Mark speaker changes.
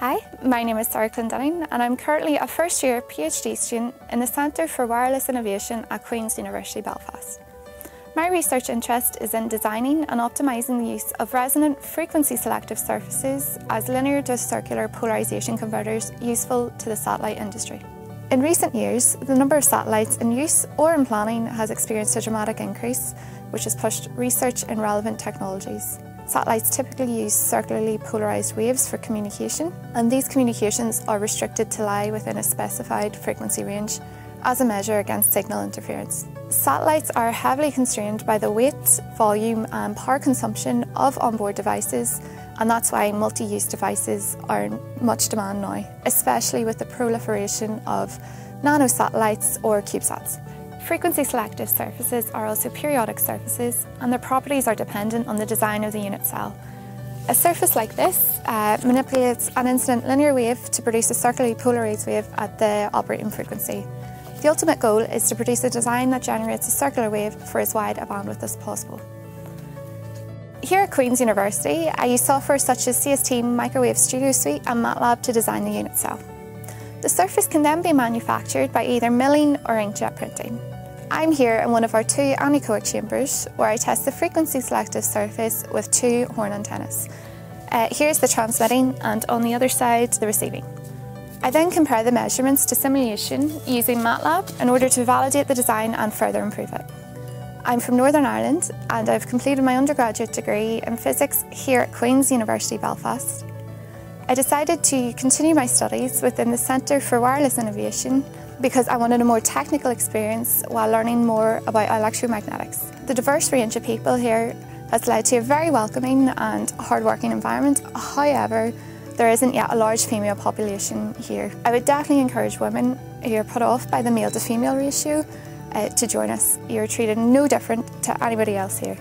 Speaker 1: Hi, my name is Sarah Clendinning and I'm currently a first year PhD student in the Centre for Wireless Innovation at Queen's University Belfast. My research interest is in designing and optimising the use of resonant frequency selective surfaces as linear to circular polarisation converters useful to the satellite industry. In recent years, the number of satellites in use or in planning has experienced a dramatic increase, which has pushed research in relevant technologies. Satellites typically use circularly polarised waves for communication, and these communications are restricted to lie within a specified frequency range as a measure against signal interference. Satellites are heavily constrained by the weight, volume and power consumption of onboard devices and that's why multi-use devices are in much demand now, especially with the proliferation of nanosatellites or CubeSats. Frequency selective surfaces are also periodic surfaces and their properties are dependent on the design of the unit cell. A surface like this uh, manipulates an incident linear wave to produce a circularly polarised wave at the operating frequency. The ultimate goal is to produce a design that generates a circular wave for as wide a bandwidth as possible. Here at Queen's University, I use software such as CST Microwave Studio Suite and MATLAB to design the unit cell. The surface can then be manufactured by either milling or inkjet printing. I'm here in one of our two anechoic chambers where I test the frequency selective surface with two horn antennas. Uh, here's the transmitting and on the other side the receiving. I then compare the measurements to simulation using MATLAB in order to validate the design and further improve it. I'm from Northern Ireland and I've completed my undergraduate degree in physics here at Queen's University Belfast. I decided to continue my studies within the Centre for Wireless Innovation because I wanted a more technical experience while learning more about electromagnetics. The diverse range of people here has led to a very welcoming and hard-working environment. However, there isn't yet a large female population here. I would definitely encourage women who are put off by the male to female ratio uh, to join us. You're treated no different to anybody else here.